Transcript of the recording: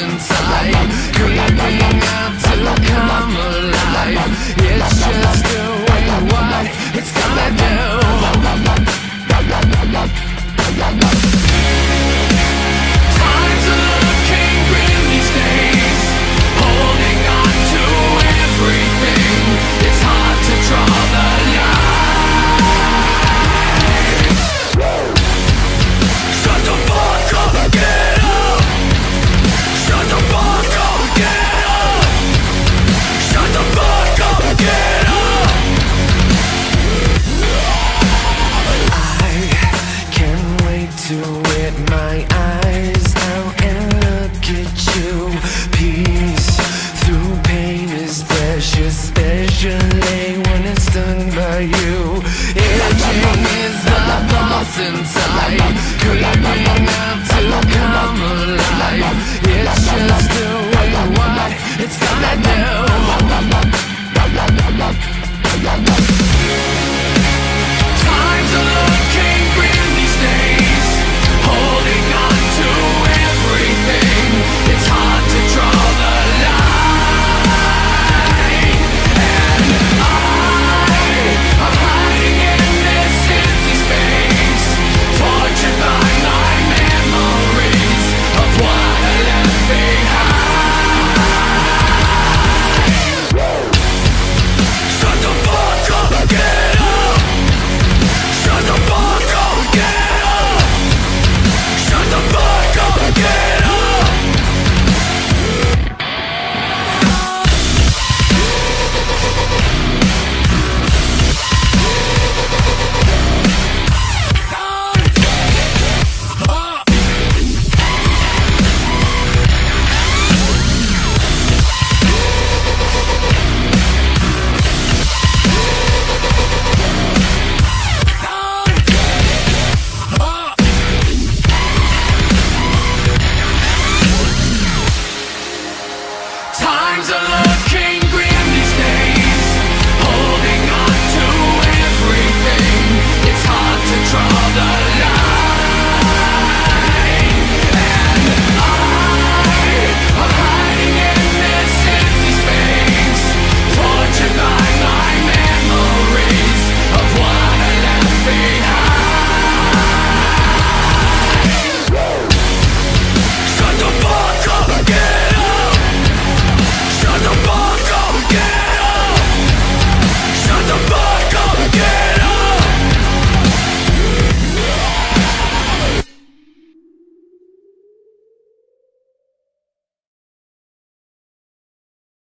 Inside. to it my eyes. Now and look at you Peace. Through pain is precious Especially when it's by you. Itching is inside. To come?